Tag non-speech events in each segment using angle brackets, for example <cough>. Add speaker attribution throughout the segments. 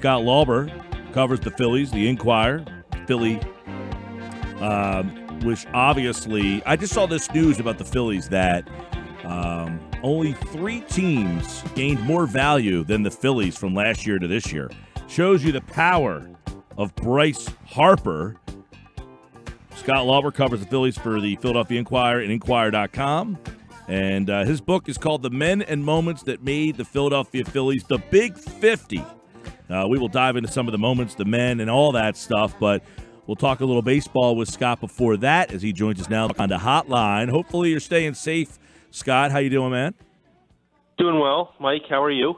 Speaker 1: Scott Lauber covers the Phillies, the Inquirer, Philly, um, which obviously, I just saw this news about the Phillies that um, only three teams gained more value than the Phillies from last year to this year. Shows you the power of Bryce Harper. Scott Lauber covers the Phillies for the Philadelphia Inquirer and Inquirer.com. And uh, his book is called The Men and Moments That Made the Philadelphia Phillies the Big 50. Uh, we will dive into some of the moments, the men, and all that stuff. But we'll talk a little baseball with Scott before that as he joins us now on the hotline. Hopefully, you're staying safe, Scott. How you doing, man?
Speaker 2: Doing well, Mike. How are you?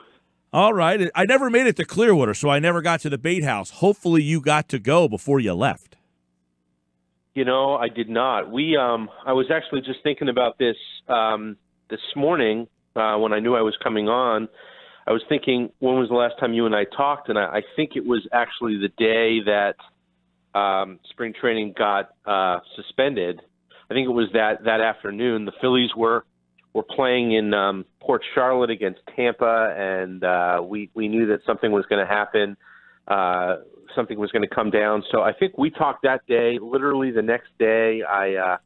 Speaker 1: All right. I never made it to Clearwater, so I never got to the bait house. Hopefully, you got to go before you left.
Speaker 2: You know, I did not. We, um, I was actually just thinking about this um, this morning uh, when I knew I was coming on. I was thinking, when was the last time you and I talked? And I, I think it was actually the day that um, spring training got uh, suspended. I think it was that that afternoon. The Phillies were were playing in um, Port Charlotte against Tampa, and uh, we we knew that something was going to happen. Uh, something was going to come down. So I think we talked that day. Literally the next day, I uh,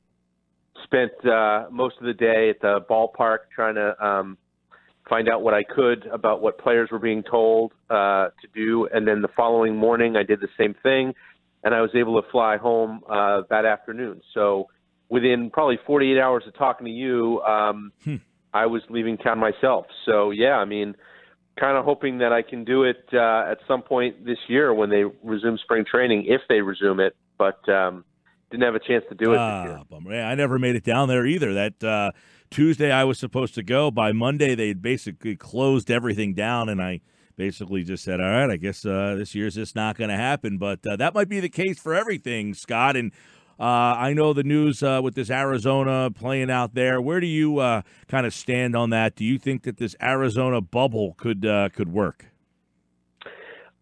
Speaker 2: spent uh, most of the day at the ballpark trying to um, find out what I could about what players were being told uh, to do. And then the following morning, I did the same thing, and I was able to fly home uh, that afternoon. So within probably 48 hours of talking to you, um, hmm. I was leaving town myself. So yeah, I mean, kind of hoping that I can do it uh, at some point this year when they resume spring training, if they resume it. But um, didn't have a chance to do it. Ah,
Speaker 1: bummer. Yeah, I never made it down there either. That uh, Tuesday I was supposed to go. By Monday they basically closed everything down, and I basically just said, "All right, I guess uh, this year's just not going to happen." But uh, that might be the case for everything, Scott. And uh, I know the news uh, with this Arizona playing out there. Where do you uh, kind of stand on that? Do you think that this Arizona bubble could uh, could work?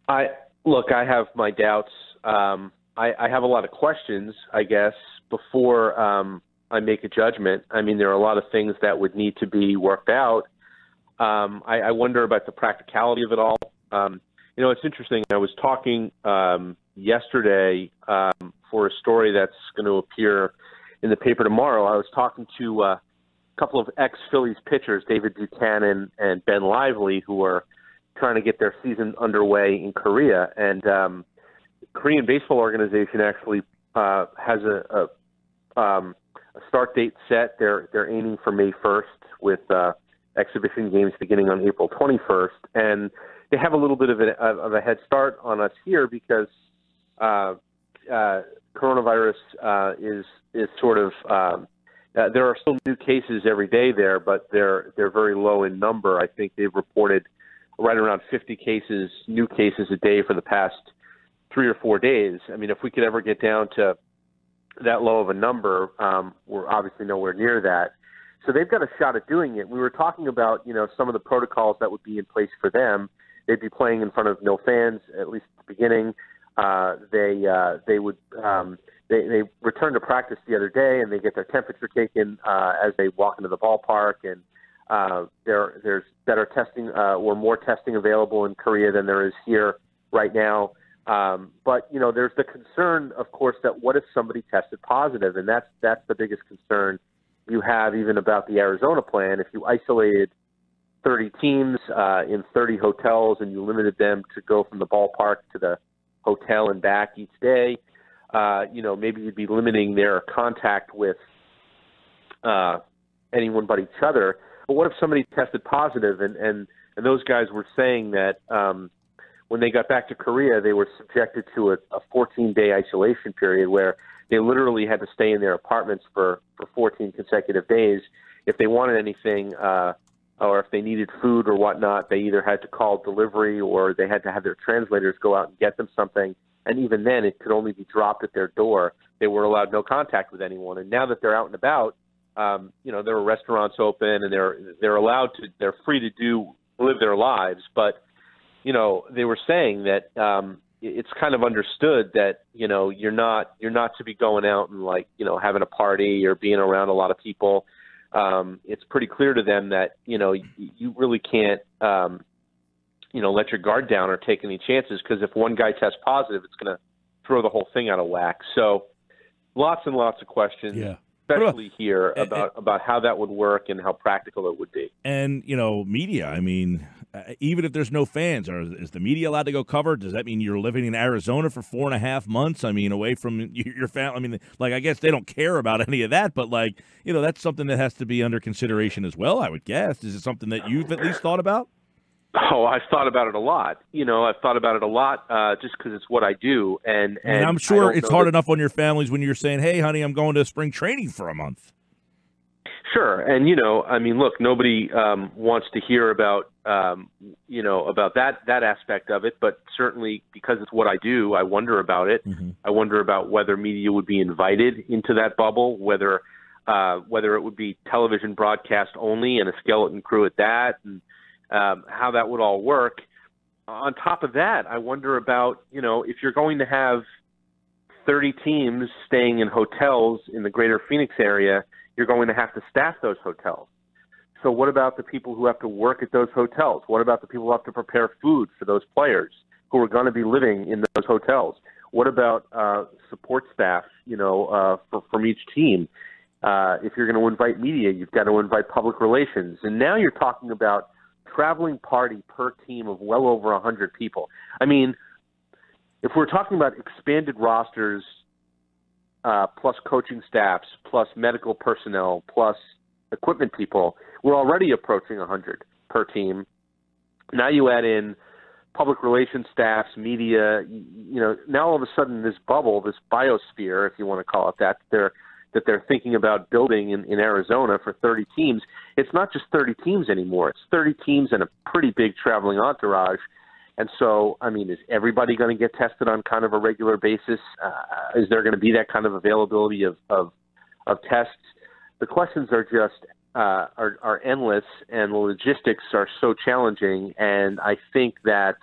Speaker 2: I look. I have my doubts. Um, I, I have a lot of questions. I guess before um, I make a judgment. I mean, there are a lot of things that would need to be worked out. Um, I, I wonder about the practicality of it all. Um, you know, it's interesting. I was talking um, yesterday um, for a story that's going to appear in the paper tomorrow. I was talking to uh, a couple of ex Phillies pitchers, David Buchanan and Ben Lively, who are trying to get their season underway in Korea. And um, Korean Baseball Organization actually uh, has a, a, um, a start date set. They're they're aiming for May 1st with uh, exhibition games beginning on April 21st, and they have a little bit of a, of a head start on us here because uh, uh, coronavirus uh, is is sort of um, uh, there are still new cases every day there, but they're they're very low in number. I think they've reported right around 50 cases, new cases a day for the past three or four days. I mean, if we could ever get down to that low of a number, um, we're obviously nowhere near that. So they've got a shot at doing it. We were talking about, you know, some of the protocols that would be in place for them. They'd be playing in front of no fans, at least at the beginning. Uh, they uh, they would um, they they return to practice the other day and they get their temperature taken uh, as they walk into the ballpark and uh, there there's better testing uh, or more testing available in Korea than there is here right now. Um, but you know there's the concern, of course, that what if somebody tested positive, and that's that's the biggest concern you have even about the Arizona plan. If you isolated 30 teams uh, in 30 hotels and you limited them to go from the ballpark to the hotel and back each day. Uh, you know, maybe you'd be limiting their contact with uh, anyone but each other. But what if somebody tested positive and and and those guys were saying that um, when they got back to Korea, they were subjected to a, a 14 day isolation period where they literally had to stay in their apartments for for 14 consecutive days. If they wanted anything, uh, or if they needed food or whatnot, they either had to call delivery or they had to have their translators go out and get them something. And even then, it could only be dropped at their door. They were allowed no contact with anyone. And now that they're out and about, um, you know, there are restaurants open and they're they're allowed to they're free to do live their lives. But you know, they were saying that um, it's kind of understood that you know you're not you're not to be going out and like you know having a party or being around a lot of people um, it's pretty clear to them that you know you, you really can't um, you know let your guard down or take any chances because if one guy tests positive, it's going to throw the whole thing out of whack. So lots and lots of questions.
Speaker 1: Yeah.
Speaker 2: Especially here about about how that would work and how practical it would be.
Speaker 1: And you know, media. I mean, uh, even if there's no fans, or is the media allowed to go cover? Does that mean you're living in Arizona for four and a half months? I mean, away from <laughs> your family. I mean, like I guess they don't care about any of that, but like you know, that's something that has to be under consideration as well. I would guess. Is it something that you've at least thought about?
Speaker 2: Oh, I've thought about it a lot. You know, I've thought about it a lot uh, just because it's what I do, and and,
Speaker 1: and I'm sure it's hard that... enough on your families when you're saying, "Hey, honey, I'm going to spring training for a month."
Speaker 2: Sure, and you know, I mean, look, nobody um, wants to hear about um, you know about that that aspect of it, but certainly because it's what I do, I wonder about it. Mm-hmm. I wonder about whether media would be invited into that bubble, whether uh, whether it would be television broadcast only and a skeleton crew at that, and um, how that would all work. On top of that, I wonder about you know if you're going to have 30 teams staying in hotels in the greater Phoenix area, you're going to have to staff those hotels. So what about the people who have to work at those hotels? What about the people who have to prepare food for those players who are going to be living in those hotels? What about uh, support staff, you know, uh, for, from each team? Uh, if you're going to invite media, you've got to invite public relations. And now you're talking about traveling party per team of well over 100 people. I mean, if we're talking about expanded rosters, uh, plus coaching staffs, plus medical personnel, plus equipment people, we're already approaching 100 per team. Now you add in public relations staffs, media, you know, now all of a sudden this bubble, this biosphere, if you want to call it that, they're that they're thinking about building in, in Arizona for 30 teams, it's not just 30 teams anymore. It's 30 teams and a pretty big traveling entourage. And so, I mean, is everybody going to get tested on kind of a regular basis? Uh, is there going to be that kind of availability of, of, of tests? The questions are just uh, are, are endless, and the logistics are so challenging. And I think that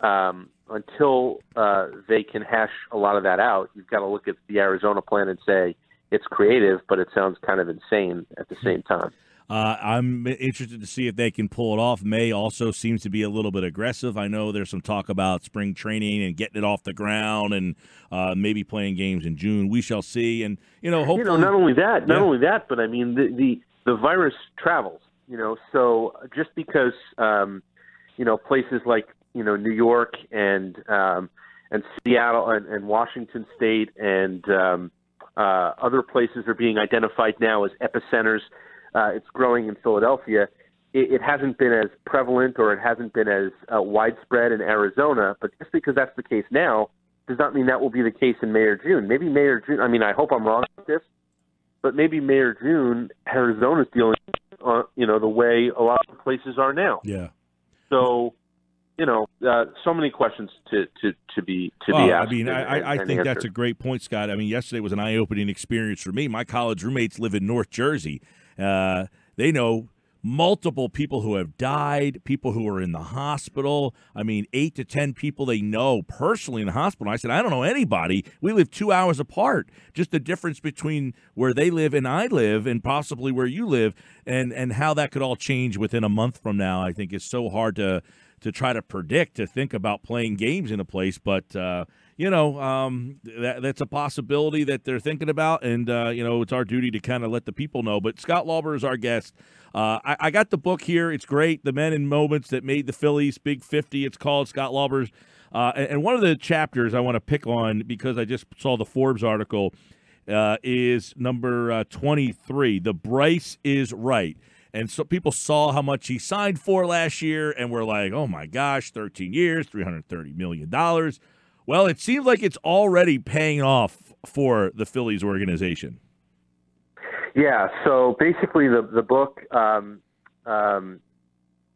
Speaker 2: um, until uh, they can hash a lot of that out, you've got to look at the Arizona plan and say, it's creative, but it sounds kind of insane at the same time.
Speaker 1: Uh, I'm interested to see if they can pull it off. May also seems to be a little bit aggressive. I know there's some talk about spring training and getting it off the ground and uh, maybe playing games in June. We shall see. And you know, hopefully,
Speaker 2: you know, not only that, not yeah. only that, but I mean, the, the the virus travels. You know, so just because um, you know places like you know New York and um, and Seattle and, and Washington State and um, uh, other places are being identified now as epicenters. Uh, it's growing in Philadelphia. It, it hasn't been as prevalent or it hasn't been as uh, widespread in Arizona, but just because that's the case now does not mean that will be the case in May or June. Maybe May or June. I mean, I hope I'm wrong about this, but maybe May or June, Arizona's dealing, uh, you know, the way a lot of places are now.
Speaker 1: Yeah.
Speaker 2: So you know, uh, so many questions to to to be to
Speaker 1: well,
Speaker 2: be asked.
Speaker 1: I mean, and, I, I think answered. that's a great point, Scott. I mean, yesterday was an eye opening experience for me. My college roommates live in North Jersey. Uh, they know multiple people who have died, people who are in the hospital. I mean, eight to 10 people they know personally in the hospital. I said, I don't know anybody. We live two hours apart. Just the difference between where they live and I live and possibly where you live and, and how that could all change within a month from now, I think is so hard to to try to predict, to think about playing games in a place. But, uh, you know, um, that, that's a possibility that they're thinking about. And, uh, you know, it's our duty to kind of let the people know. But Scott Lauber is our guest. Uh, I, I, got the book here. It's great. The Men and Moments That Made the Phillies Big 50. It's called Scott Lauber's. Uh, and, and, one of the chapters I want to pick on because I just saw the Forbes article uh, is number uh, 23. The Bryce is right. And so people saw how much he signed for last year and were like, oh my gosh, 13 years, $330 million. Well, it seems like it's already paying off for the Phillies organization.
Speaker 2: Yeah, so basically, the, the book um, um,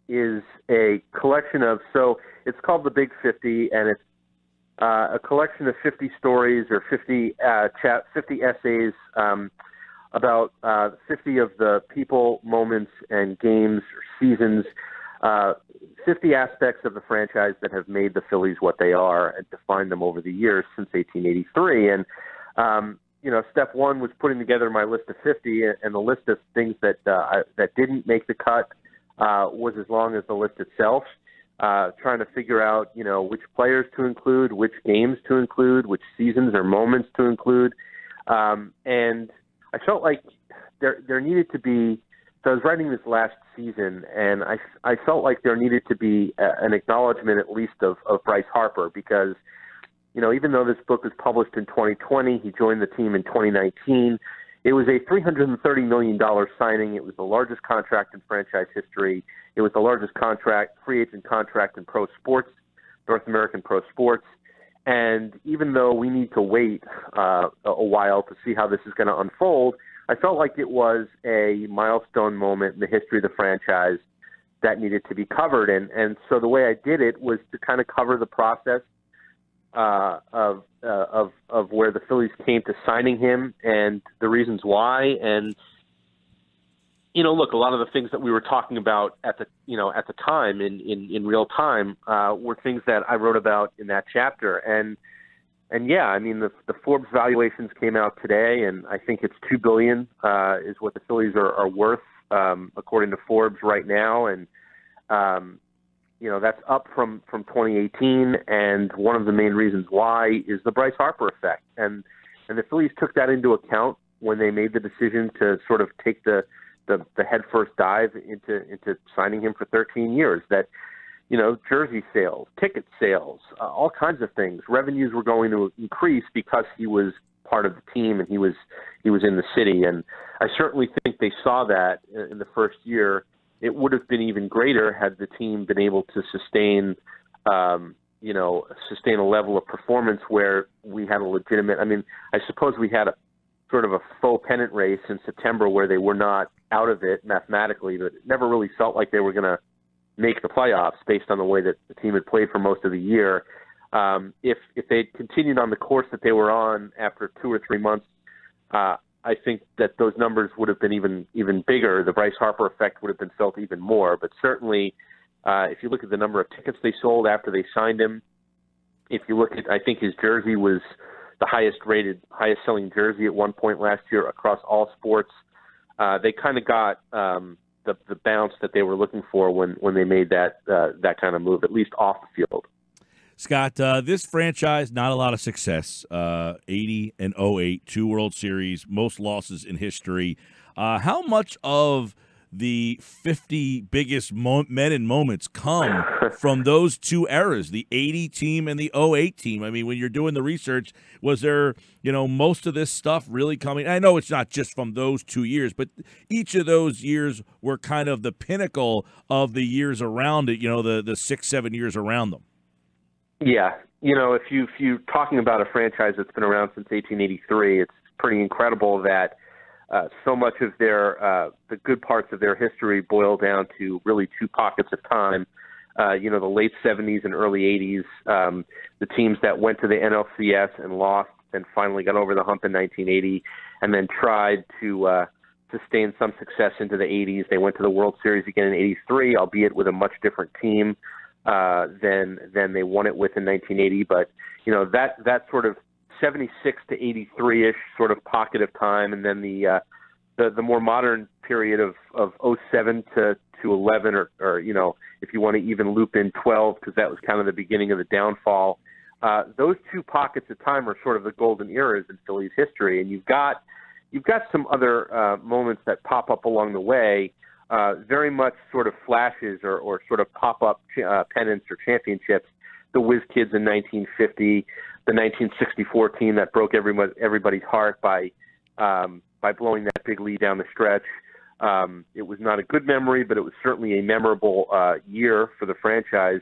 Speaker 2: is a collection of, so it's called The Big 50, and it's uh, a collection of 50 stories or 50, uh, chat, 50 essays. Um, about uh, 50 of the people, moments, and games or seasons, uh, 50 aspects of the franchise that have made the Phillies what they are and defined them over the years since 1883. And um, you know, step one was putting together my list of 50, and the list of things that uh, that didn't make the cut uh, was as long as the list itself. uh, trying to figure out, you know, which players to include, which games to include, which seasons or moments to include. Um, and I felt like there there needed to be. So I was writing this last season, and I I felt like there needed to be a, an acknowledgement at least of of Bryce Harper because, you know, even though this book was published in 2020, he joined the team in 2019. It was a $330 million signing. It was the largest contract in franchise history. It was the largest contract, free agent contract in pro sports, North American pro sports. And even though we need to wait uh, a while to see how this is going to unfold, I felt like it was a milestone moment in the history of the franchise that needed to be covered. And, and so the way I did it was to kind of cover the process uh, of uh, of of where the Phillies came to signing him and the reasons why. And you know, look, a lot of the things that we were talking about at the you know at the time in in, in real time uh, were things that I wrote about in that chapter. And and yeah, I mean the the Forbes valuations came out today, and I think it's two billion uh, is what the Phillies are, are worth um, according to Forbes right now. And um, you know that's up from from 2018, and one of the main reasons why is the Bryce Harper effect, and and the Phillies took that into account when they made the decision to sort of take the the, the headfirst dive into into signing him for 13 years. That you know jersey sales, ticket sales, uh, all kinds of things, revenues were going to increase because he was part of the team and he was he was in the city, and I certainly think they saw that in the first year it would have been even greater had the team been able to sustain, um, you know, sustain a level of performance where we had a legitimate. I mean, I suppose we had a sort of a faux pennant race in September where they were not out of it mathematically, but it never really felt like they were going to make the playoffs based on the way that the team had played for most of the year. Um, if if they'd continued on the course that they were on after two or three months, uh, I think that those numbers would have been even even bigger. The Bryce Harper effect would have been felt even more. But certainly, uh, if you look at the number of tickets they sold after they signed him, if you look at, I think his jersey was the highest rated, highest selling jersey at one point last year across all sports. Uh, they kind of got um, the the bounce that they were looking for when when they made that uh, that kind of move, at least off the field.
Speaker 1: Scott, uh, this franchise, not a lot of success. Uh, 80 and 08, two World Series, most losses in history. Uh, how much of the 50 biggest mo- men and moments come from those two eras, the 80 team and the 08 team? I mean, when you're doing the research, was there, you know, most of this stuff really coming? I know it's not just from those two years, but each of those years were kind of the pinnacle of the years around it, you know, the, the six, seven years around them.
Speaker 2: Yeah, you know, if you if you're talking about a franchise that's been around since 1883, it's pretty incredible that uh, so much of their uh, the good parts of their history boil down to really two pockets of time. Uh, you know, the late 70s and early 80s, um, the teams that went to the NLCS and lost, and finally got over the hump in 1980, and then tried to uh, sustain some success into the 80s. They went to the World Series again in '83, albeit with a much different team uh, than than they won it with in 1980. But you know that that sort of 76 to 83 ish sort of pocket of time, and then the uh, the the more modern period of of 07 to to 11, or or you know if you want to even loop in 12 because that was kind of the beginning of the downfall. Uh, those two pockets of time are sort of the golden eras in Phillies history, and you've got you've got some other uh, moments that pop up along the way uh, very much sort of flashes or, or sort of pop up uh, pennants or championships. The Whiz Kids in 1950, the 1964 team that broke everybody, everybody's heart by um, by blowing that big lead down the stretch. Um, it was not a good memory, but it was certainly a memorable uh, year for the franchise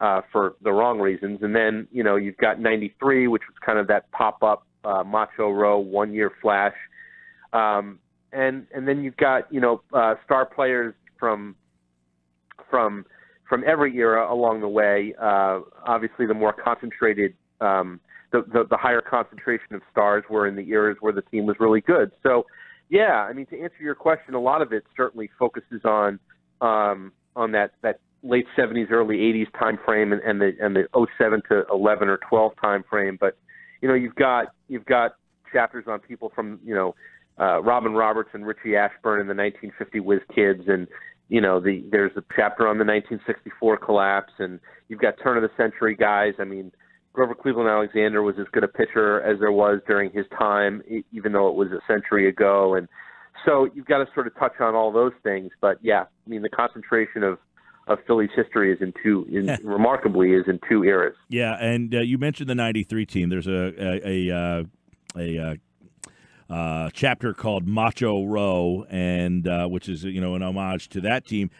Speaker 2: uh, for the wrong reasons. And then you know you've got '93, which was kind of that pop up uh, macho row one year flash. Um, and and then you've got you know uh, star players from from from every era along the way. Uh, obviously, the more concentrated, um, the, the the higher concentration of stars were in the eras where the team was really good. So, yeah, I mean to answer your question, a lot of it certainly focuses on um, on that that late 70s, early 80s time frame, and, and the and the 07 to 11 or 12 time frame. But you know, you've got you've got chapters on people from you know uh, Robin Roberts and Richie Ashburn in the 1950 Whiz Kids, and you know, the there's a chapter on the 1964 collapse, and you've got turn of the century guys. I mean, Grover Cleveland Alexander was as good a pitcher as there was during his time, even though it was a century ago. And so you've got to sort of touch on all those things. But yeah, I mean, the concentration of of Philly's history is in two, in, remarkably, is in two eras.
Speaker 1: Yeah, and uh, you mentioned the '93 team. There's a a a, uh, a, uh, uh, chapter called Macho Row, and uh, which is you know an homage to that team.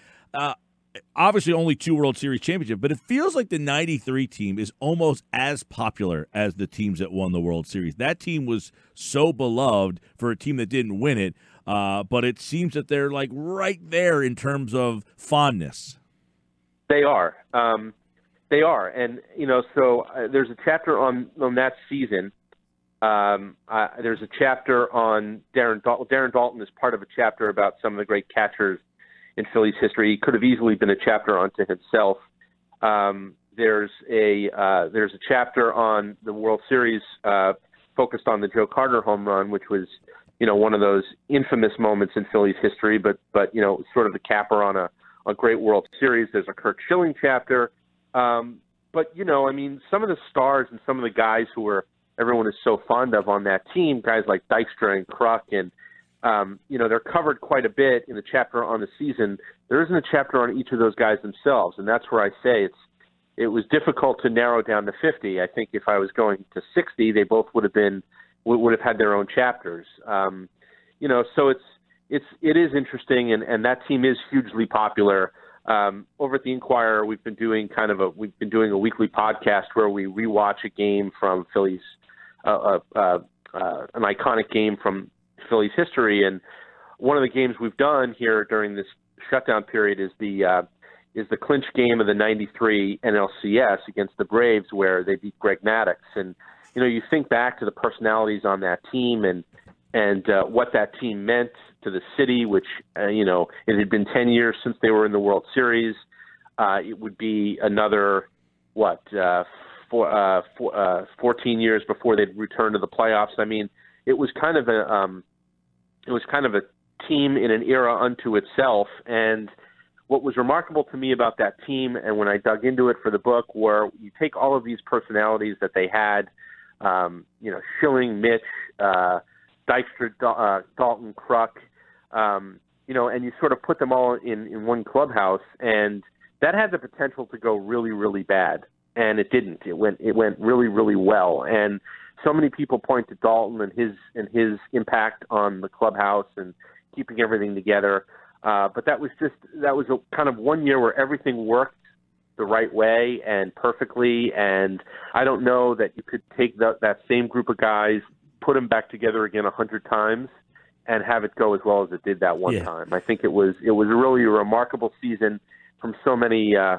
Speaker 1: Uh, obviously, only two World Series championship, but it feels like the '93 team is almost as popular as the teams that won the World Series. That team was so beloved for a team that didn't win it, but it seems that they're like right there in terms of fondness.
Speaker 2: They are. Um, they are, and you know, so uh, there's a chapter on on that season. Um, uh, there's a chapter on Darren Daulton. Darren Daulton is part of a chapter about some of the great catchers in Philly's history. He could have easily been a chapter onto himself. Um, there's a uh, there's a chapter on the World Series uh, focused on the Joe Carter home run, which was you know one of those infamous moments in Philly's history, but but you know sort of the capper on a a great World Series. There's a Curt Schilling chapter. Um, but, you know, I mean, some of the stars and some of the guys who are everyone is so fond of on that team, guys like Dykstra and Kruk and um, you know, they're covered quite a bit in the chapter on the season. There isn't a chapter on each of those guys themselves, and that's where I say it's it was difficult to narrow down to 50. I think if I was going to 60, they both would have been would have had their own chapters. Um, you know, so it's it's it is interesting, and and that team is hugely popular. Um, over at the Inquirer, we've been doing kind of a we've been doing a weekly podcast where we rewatch a game from Phillies, uh, uh, uh, uh, an iconic game from Phillies history, and one of the games we've done here during this shutdown period is the uh, is the clinch game of the '93 NLCS against the Braves, where they beat Greg Maddux, and you know you think back to the personalities on that team and and uh, what that team meant to the city, which, uh, you know, it had been 10 years since they were in the World Series. Uh, it would be another, what, uh, uh, uh, 14 years before they'd return to the playoffs. I mean, it was kind of a, um, it was kind of a team in an era unto itself. And what was remarkable to me about that team, and when I dug into it for the book, were you take all of these personalities that they had, um, you know, Schilling, Mitch, uh, Dykstra, uh, Daulton, Kruk, um, you know, and you sort of put them all in in one clubhouse, and that had the potential to go really, really bad, and it didn't. It went it went really, really well, and so many people point to Daulton and his and his impact on the clubhouse and keeping everything together. Uh, but that was just that was a kind of one year where everything worked the right way and perfectly. And I don't know that you could take the, that same group of guys put them back together again a hundred times and have it go as well as it did that one yeah. time. I think it was it was really a remarkable season from so many uh,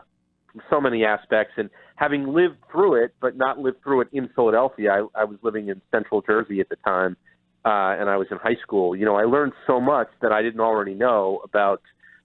Speaker 2: from so many aspects. And having lived through it, but not lived through it in Philadelphia, I, I was living in Central Jersey at the time, uh, and I was in high school. You know, I learned so much that I didn't already know about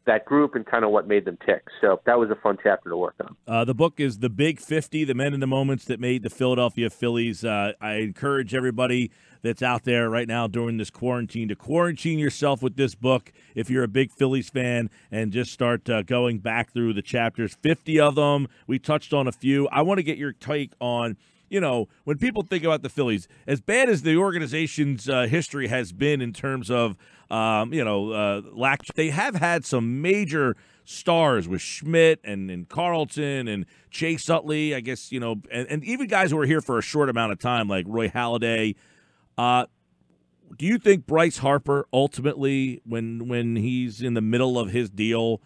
Speaker 2: that group and kind of what made them tick. So that was a fun chapter to work on.
Speaker 1: Uh, the book is The Big 50 The Men and the Moments That Made the Philadelphia Phillies. Uh, I encourage everybody that's out there right now during this quarantine to quarantine yourself with this book if you're a big Phillies fan and just start uh, going back through the chapters. 50 of them. We touched on a few. I want to get your take on you know, when people think about the Phillies, as bad as the organization's uh, history has been in terms of, um, you know, uh, lack, they have had some major stars with Schmidt and, and Carlton and Chase Utley, I guess, you know, and, and even guys who were here for a short amount of time, like Roy Halladay. Uh, do you think Bryce Harper ultimately, when when he's in the middle of his deal,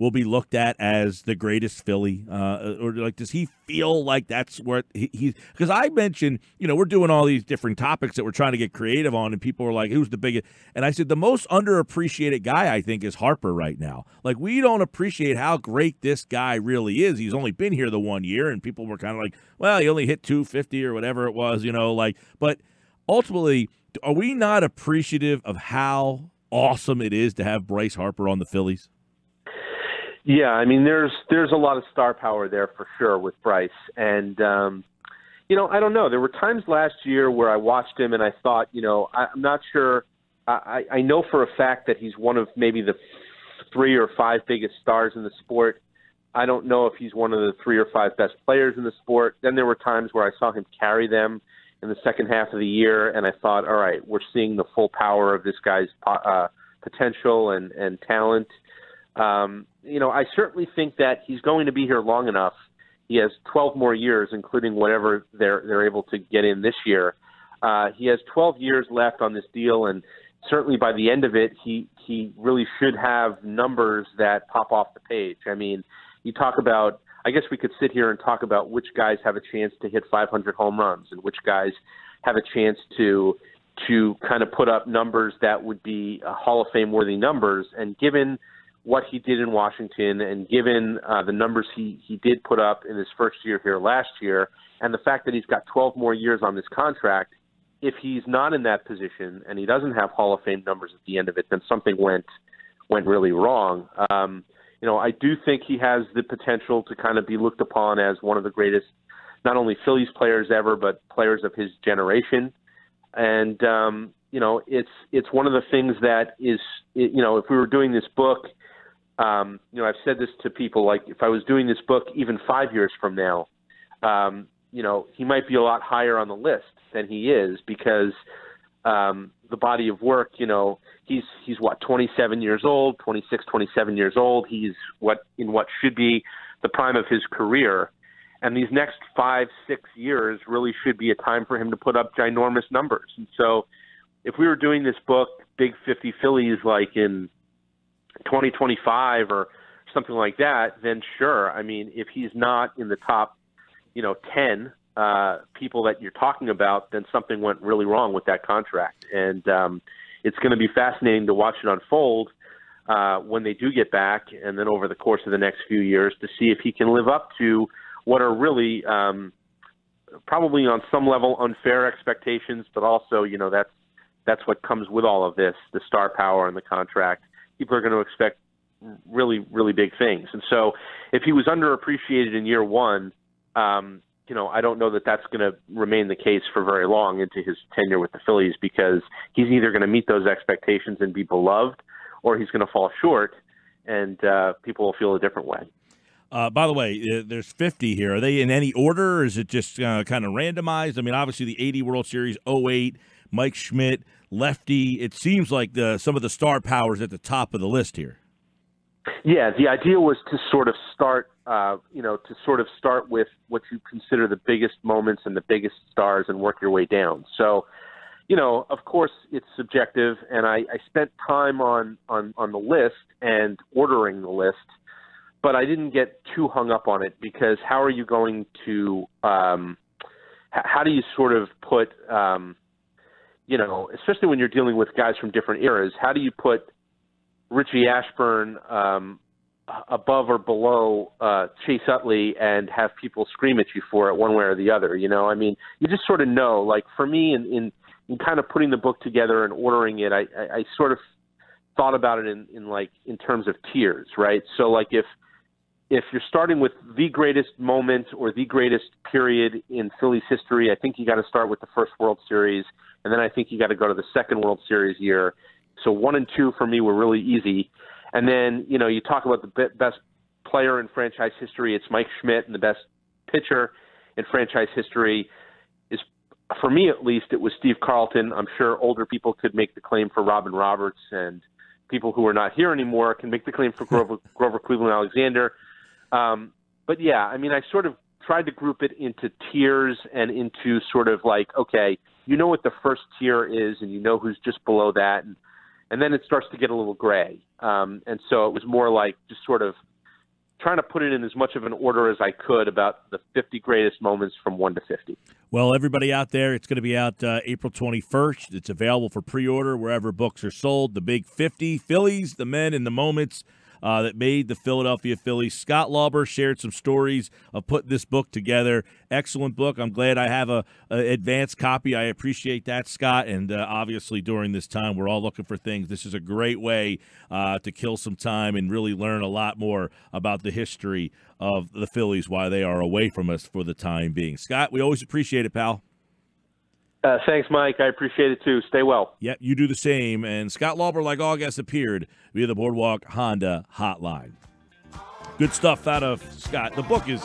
Speaker 1: will be looked at as the greatest Philly? Uh, or like, does he feel like that's what he? Because I mentioned, you know, we're doing all these different topics that we're trying to get creative on, and people are like, "Who's the biggest?" And I said, the most underappreciated guy I think is Harper right now. Like, we don't appreciate how great this guy really is. He's only been here the one year, and people were kind of like, "Well, he only hit 250 or whatever it was," you know, like, but ultimately. Are we not appreciative of how awesome it is to have Bryce Harper on the Phillies?
Speaker 2: Yeah, I mean, there's there's a lot of star power there for sure with Bryce, and um, you know, I don't know. There were times last year where I watched him and I thought, you know, I, I'm not sure. I, I know for a fact that he's one of maybe the three or five biggest stars in the sport. I don't know if he's one of the three or five best players in the sport. Then there were times where I saw him carry them in the second half of the year, and I thought, all right, we're seeing the full power of this guy's uh, potential and and talent. Um, you know, I certainly think that he's going to be here long enough. He has 12 more years, including whatever they're they're able to get in this year. Uh, he has 12 years left on this deal, and certainly by the end of it, he he really should have numbers that pop off the page. I mean, you talk about. I guess we could sit here and talk about which guys have a chance to hit 500 home runs and which guys have a chance to to kind of put up numbers that would be uh, Hall of Fame worthy numbers. And given what he did in Washington and given uh, the numbers he, he did put up in his first year here last year and the fact that he's got 12 more years on this contract, if he's not in that position and he doesn't have Hall of Fame numbers at the end of it, then something went went really wrong. Um, you know, I do think he has the potential to kind of be looked upon as one of the greatest, not only Phillies players ever, but players of his generation. And um, you know, it's it's one of the things that is, you know, if we were doing this book, um, you know, I've said this to people, like if I was doing this book even five years from now, um, you know, he might be a lot higher on the list than he is because um, the body of work, you know, he's he's what 27 years old, 26, 27 years old. He's what in what should be the prime of his career, and these next five, six years really should be a time for him to put up ginormous numbers. And so, if we were doing this book, Big 50 Phillies, like in 2025 or something like that, then sure. I mean, if he's not in the top, you know, 10 uh, people that you're talking about, then something went really wrong with that contract. And um, it's going to be fascinating to watch it unfold uh, when they do get back, and then over the course of the next few years to see if he can live up to what are really um, probably on some level unfair expectations, but also, you know, that's that's what comes with all of this: the star power and the contract. People are going to expect really, really big things. And so, if he was underappreciated in year one, um, you know, I don't know that that's going to remain the case for very long into his tenure with the Phillies because he's either going to meet those expectations and be beloved, or he's going to fall short, and uh, people will feel a different way.
Speaker 1: Uh, by the way, uh, there's 50 here. Are they in any order, or is it just uh, kind of randomized? I mean, obviously the 80 World Series, 08, Mike Schmidt, lefty. It seems like the some of the star powers at the top of the list here.
Speaker 2: Yeah, the idea was to sort of start, uh, you know, to sort of start with what you consider the biggest moments and the biggest stars and work your way down. So, you know, of course, it's subjective, and I, I spent time on, on on the list and ordering the list, but I didn't get too hung up on it because how are you going to, um, how do you sort of put, um, you know, especially when you're dealing with guys from different eras, how do you put Richie Ashburn um, above or below uh, Chase Utley and have people scream at you for it one way or the other. You know, I mean, you just sort of know. Like for me, in in, in kind of putting the book together and ordering it, I, I, I sort of thought about it in, in like in terms of tiers, right? So like if if you're starting with the greatest moment or the greatest period in Phillies history, I think you got to start with the first World Series, and then I think you got to go to the second World Series year, so one and two for me were really easy. And then, you know, you talk about the best player in franchise history, it's Mike Schmidt, and the best pitcher in franchise history is, for me at least, it was Steve Carlton. I'm sure older people could make the claim for Robin Roberts, and people who are not here anymore can make the claim for Grover, <laughs> Grover Cleveland Alexander. Um, but yeah, I mean, I sort of tried to group it into tiers and into sort of like, okay, you know what the first tier is, and you know who's just below that, and and then it starts to get a little gray. Um, and so it was more like just sort of trying to put it in as much of an order as I could about the 50 greatest moments from 1 to 50.
Speaker 1: Well, everybody out there, it's going to be out uh, April 21st. It's available for pre order wherever books are sold. The Big 50 Phillies, the men, and the moments uh, that made the Philadelphia Phillies. Scott Lauber shared some stories of putting this book together. Excellent book. I'm glad I have a, a advanced copy. I appreciate that, Scott. And uh, obviously, during this time, we're all looking for things. This is a great way uh, to kill some time and really learn a lot more about the history of the Phillies why they are away from us for the time being. Scott, we always appreciate it, pal.
Speaker 2: Uh, thanks, Mike. I appreciate it too. Stay well.
Speaker 1: Yep, you do the same. And Scott Lauber, like all guests, appeared via the Boardwalk Honda hotline. Good stuff out of Scott. The book is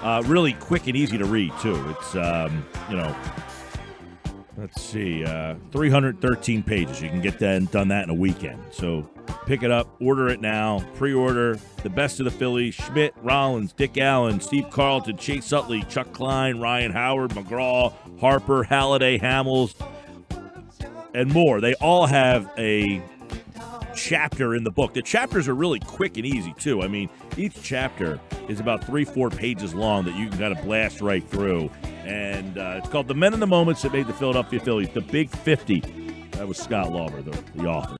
Speaker 1: uh, really quick and easy to read, too. It's, um, you know, let's see, uh, 313 pages. You can get that done that in a weekend. So pick it up, order it now, pre order. The best of the Phillies Schmidt, Rollins, Dick Allen, Steve Carlton, Chase Utley, Chuck Klein, Ryan Howard, McGraw, Harper, Halladay, Hamels, and more. They all have a chapter in the book. The chapters are really quick and easy, too. I mean, each chapter is about three, four pages long that you can kind of blast right through. And uh, it's called The Men in the Moments That Made the Philadelphia Phillies, The Big 50. That was Scott Lauber, the, the author.